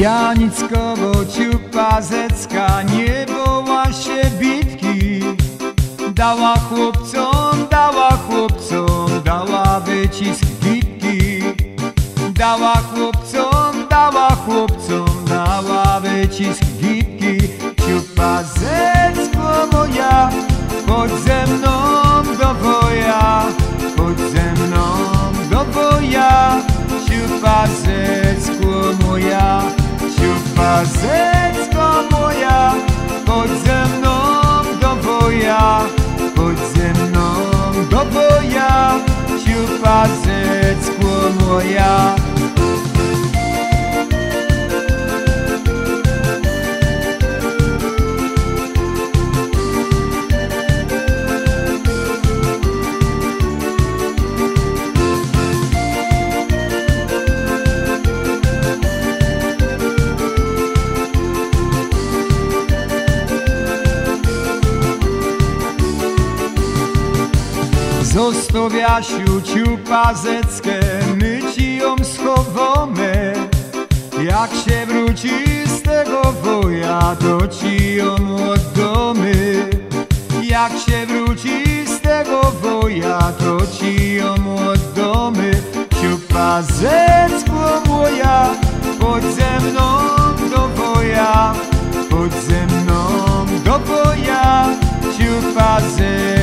Janickowo ciupazecka nie boła się bitki. Dała chłopcom, dała chłopcom, dała wycisk bitki. Dała chłopcom, dała chłopcom, dała wycisk bitki. Ciupazecko moja, chodź ze mną do boja Chodź ze mną do boja Ciupazecko Ciupazecko moja Chodź ze mną do boja Chodź ze mną do boja Ciupazecko moja Zostawiasiu ciupazeckę, my ci ją schowamy. Jak się wróci z tego woja, to ci ją oddamy. Jak się wróci z tego woja, to ci ją oddamy. Ciupazecko moja, chodź ze mną do woja Chodź ze mną do boja, ciupazecko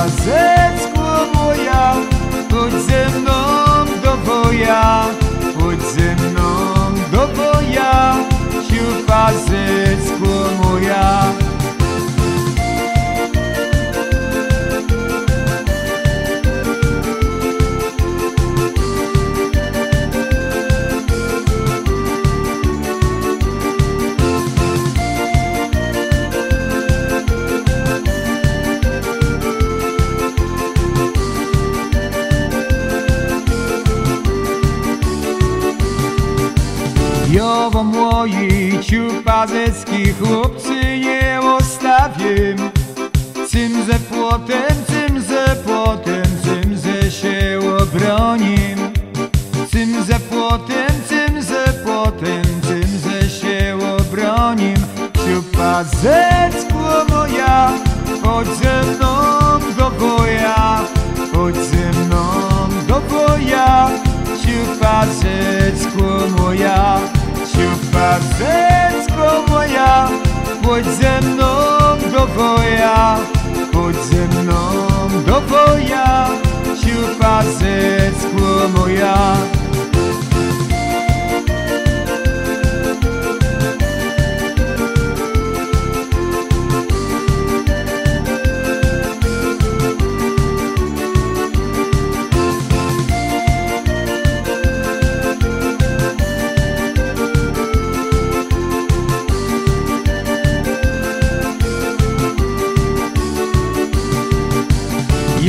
Ciupazecko moja, chodź ze mną do boja Chodź ze mną do boja, ciupazecko Jowo moi ciupazecki chłopcy nie ostawię Cym ze płotem, cym ze płotem, cym ze się obronim. Cym ze płotem, cym ze płotem, cym ze się obronim. Ciupazecko moja, chodź ze mną do boja. Chodź ze mną do boja. Ciupazecko moja Ciupazecko moja Chodź ze mną do boja. Chodź ze mną do boja Ciupazecko moja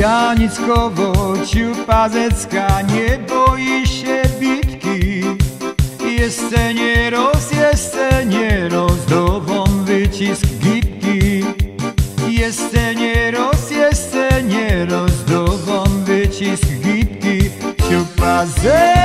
Janickowo ciupazecka nie boi się bitki. Jeszcze nie roz, jeszcze nie roz, dową wycisk gipki. Jeszcze nie roz, jeszcze nie roz, dową wycisk gipki. Ciupazecko